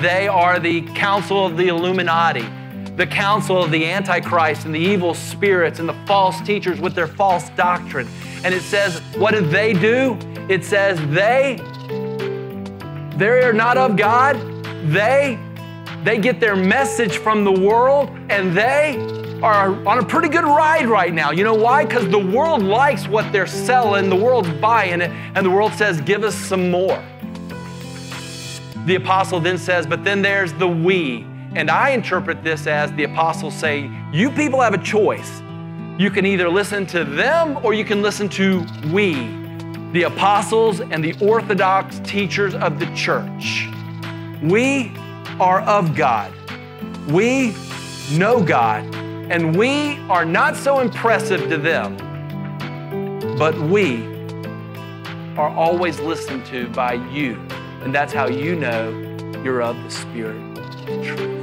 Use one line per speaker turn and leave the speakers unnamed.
They are the council of the Illuminati, the council of the Antichrist and the evil spirits and the false teachers with their false doctrine. And it says, what did they do? It says they they are not of God. They they get their message from the world and they are on a pretty good ride right now. You know why? Because the world likes what they're selling, the world's buying it, and the world says, give us some more. The apostle then says, but then there's the we. And I interpret this as the apostles say, you people have a choice. You can either listen to them or you can listen to we, the apostles and the orthodox teachers of the church. We are of God. We know God, and we are not so impressive to them, but we are always listened to by you. And that's how you know you're of the Spirit.